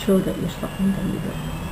show that you're stopping the needle.